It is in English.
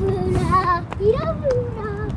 Luna. Ida Luna.